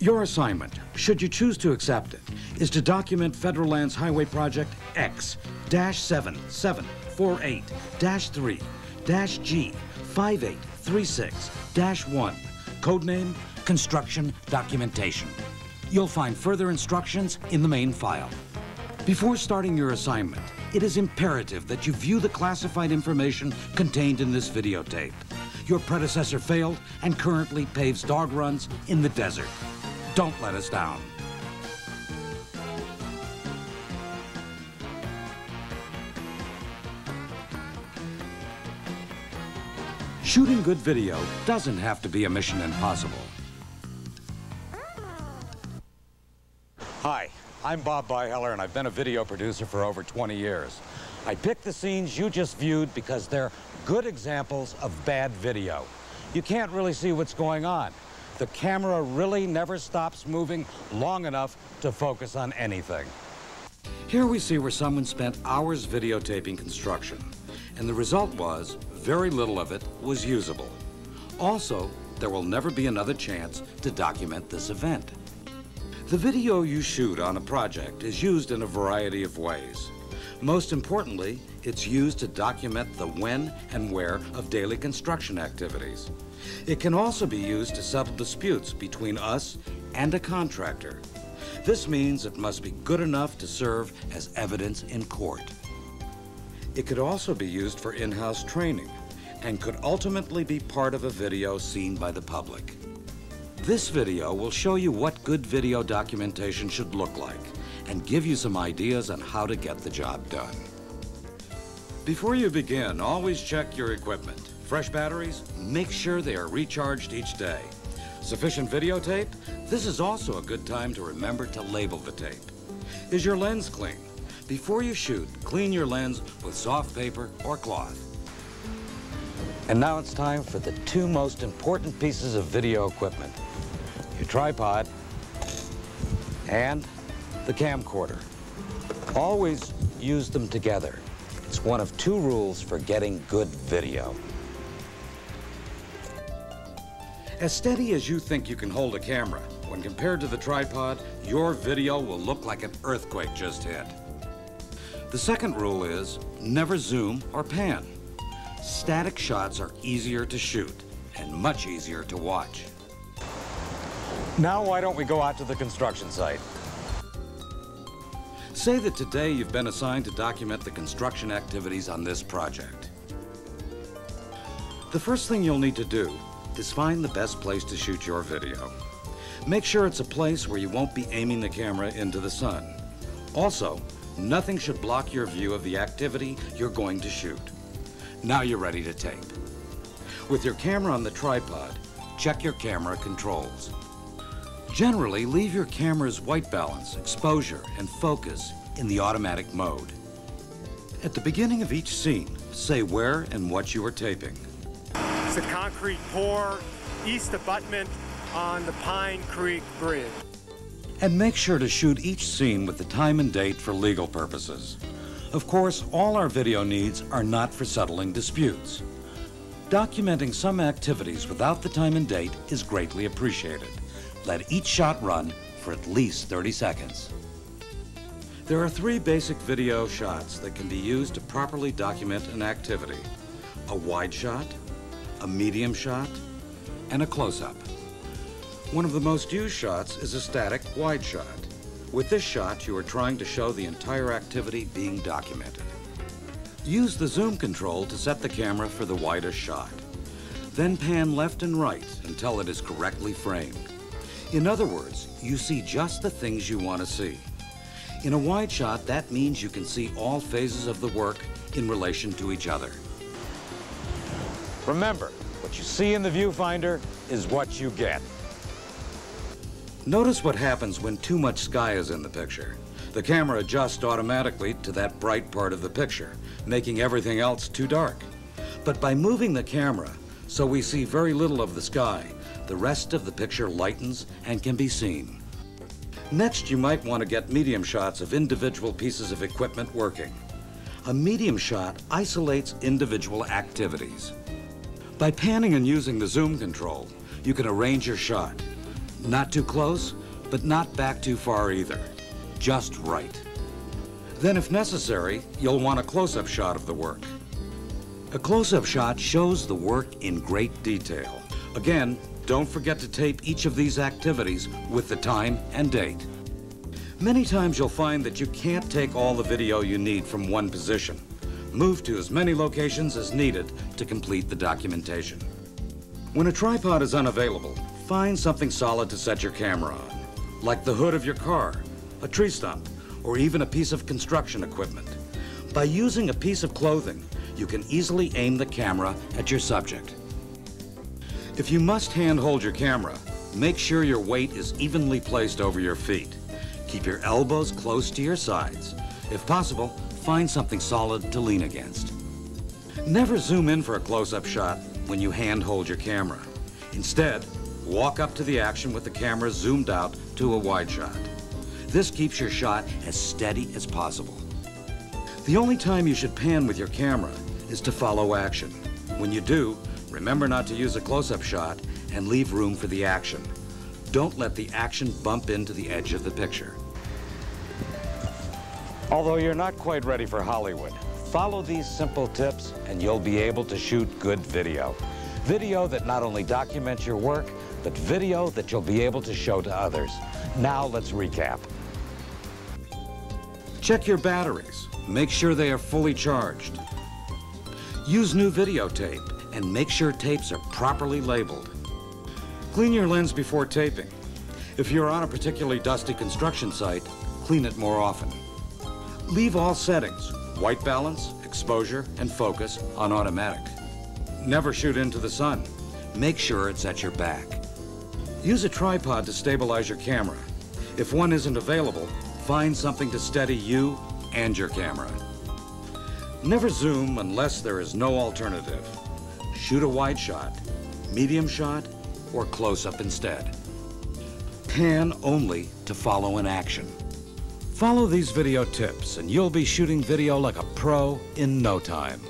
Your assignment, should you choose to accept it, is to document Federal Lands Highway Project X-7748-3-G5836-1, codename Construction Documentation. You'll find further instructions in the main file. Before starting your assignment, it is imperative that you view the classified information contained in this videotape. Your predecessor failed and currently paves dog runs in the desert. Don't let us down. Shooting good video doesn't have to be a mission impossible. Hi, I'm Bob Byheller, and I've been a video producer for over 20 years. I picked the scenes you just viewed because they're good examples of bad video. You can't really see what's going on. The camera really never stops moving long enough to focus on anything. Here we see where someone spent hours videotaping construction, and the result was very little of it was usable. Also, there will never be another chance to document this event. The video you shoot on a project is used in a variety of ways. Most importantly, it's used to document the when and where of daily construction activities. It can also be used to settle disputes between us and a contractor. This means it must be good enough to serve as evidence in court. It could also be used for in-house training and could ultimately be part of a video seen by the public. This video will show you what good video documentation should look like and give you some ideas on how to get the job done. Before you begin, always check your equipment. Fresh batteries, make sure they are recharged each day. Sufficient videotape? This is also a good time to remember to label the tape. Is your lens clean? Before you shoot, clean your lens with soft paper or cloth. And now it's time for the two most important pieces of video equipment. Your tripod and the camcorder. Always use them together. It's one of two rules for getting good video. As steady as you think you can hold a camera, when compared to the tripod, your video will look like an earthquake just hit. The second rule is never zoom or pan. Static shots are easier to shoot and much easier to watch. Now why don't we go out to the construction site? Say that today you've been assigned to document the construction activities on this project. The first thing you'll need to do is find the best place to shoot your video. Make sure it's a place where you won't be aiming the camera into the sun. Also, nothing should block your view of the activity you're going to shoot. Now you're ready to tape. With your camera on the tripod, check your camera controls. Generally, leave your camera's white balance, exposure, and focus in the automatic mode. At the beginning of each scene, say where and what you are taping. It's a concrete pour, east abutment on the Pine Creek Bridge. And make sure to shoot each scene with the time and date for legal purposes. Of course, all our video needs are not for settling disputes. Documenting some activities without the time and date is greatly appreciated. Let each shot run for at least 30 seconds. There are three basic video shots that can be used to properly document an activity. A wide shot, a medium shot, and a close-up. One of the most used shots is a static wide shot. With this shot, you are trying to show the entire activity being documented. Use the zoom control to set the camera for the widest shot. Then pan left and right until it is correctly framed. In other words, you see just the things you want to see. In a wide shot, that means you can see all phases of the work in relation to each other. Remember, what you see in the viewfinder is what you get. Notice what happens when too much sky is in the picture. The camera adjusts automatically to that bright part of the picture, making everything else too dark. But by moving the camera so we see very little of the sky, the rest of the picture lightens and can be seen. Next, you might want to get medium shots of individual pieces of equipment working. A medium shot isolates individual activities. By panning and using the zoom control, you can arrange your shot. Not too close, but not back too far either. Just right. Then if necessary, you'll want a close-up shot of the work. A close-up shot shows the work in great detail. Again, don't forget to tape each of these activities with the time and date. Many times you'll find that you can't take all the video you need from one position. Move to as many locations as needed to complete the documentation. When a tripod is unavailable, find something solid to set your camera on, like the hood of your car, a tree stump, or even a piece of construction equipment. By using a piece of clothing, you can easily aim the camera at your subject. If you must handhold your camera, make sure your weight is evenly placed over your feet. Keep your elbows close to your sides. If possible, find something solid to lean against. Never zoom in for a close-up shot when you handhold your camera. Instead, walk up to the action with the camera zoomed out to a wide shot. This keeps your shot as steady as possible. The only time you should pan with your camera is to follow action. When you do, remember not to use a close-up shot and leave room for the action. Don't let the action bump into the edge of the picture. Although you're not quite ready for Hollywood, follow these simple tips and you'll be able to shoot good video. Video that not only documents your work, but video that you'll be able to show to others. Now let's recap. Check your batteries. Make sure they are fully charged. Use new videotape and make sure tapes are properly labeled. Clean your lens before taping. If you're on a particularly dusty construction site, clean it more often. Leave all settings, white balance, exposure, and focus on automatic. Never shoot into the sun. Make sure it's at your back. Use a tripod to stabilize your camera. If one isn't available, find something to steady you and your camera. Never zoom unless there is no alternative. Shoot a wide shot, medium shot, or close-up instead. Pan only to follow an action. Follow these video tips and you'll be shooting video like a pro in no time.